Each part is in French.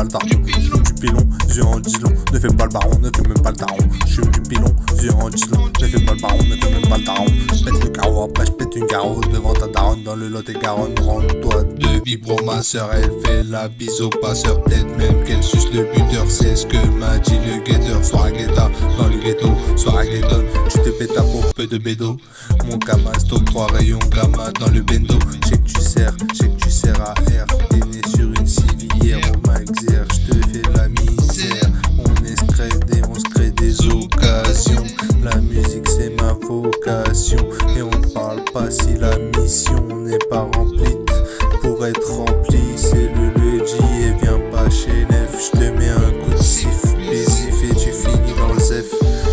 pas le daron. Je fume du pilon, yeux en long, ne fais pas le baron, ne fais même pas le daron. Je fume du pilon, yeux en long, ne fais pas le baron, ne fais même pas le daron. Pète le carreau, après je pète une carreau devant ta daronne dans le lot et garonne. Rends-toi de vibro, ma soeur, elle fait la bise au passeur, peut-être même qu'elle suce le buteur. C'est ce que m'a dit le guetteur. Soir guetta dans le ghetto, soir ghetto, tu te pètes pour peu de bédo. Mon gamma, stop 3 rayons gamma dans le bendo. J'ai que tu sers, j'ai que tu sers je te fais la misère. On escrède et on se crée des occasions. La musique c'est ma vocation. Et on parle pas si la mission n'est pas remplie. Pour être remplie, c'est le lundi et viens pas chez Nef. Je te mets un coup de sif, bésif et tu finis dans le zef.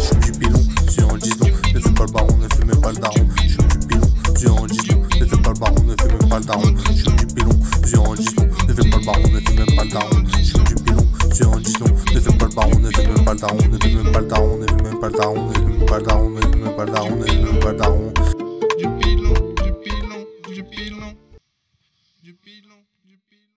Je du pilon, tu en dis non, ne fais pas le baron, ne fais pas le daron. Je du pilon, tu en dis non, ne fais pas le baron, ne fais pas le daron baron, ne fais même pas le daron. Je du pilon, un. Ne fais pas le baron, ne fais même pas le daron. Ne fais même pas le daron, ne fais même pas le daron. Ne fais même pas le daron, ne fais pas le daron. Ne fais pas le daron. Du pilon, du pilon. Du pilon, du pilon.